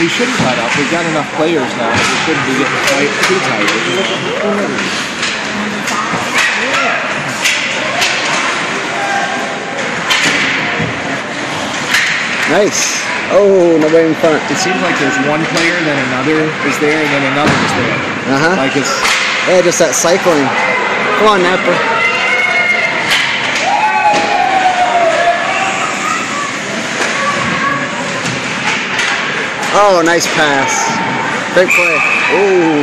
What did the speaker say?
we shouldn't cut up. We've got enough players now. We shouldn't be getting tight, too tight. Nice. Oh, nobody in front. It seems like there's one player, then another is there, and then another is there. Uh huh. Like it's Yeah, just that cycling. Come on, Napper. Oh, nice pass. Great play. Ooh.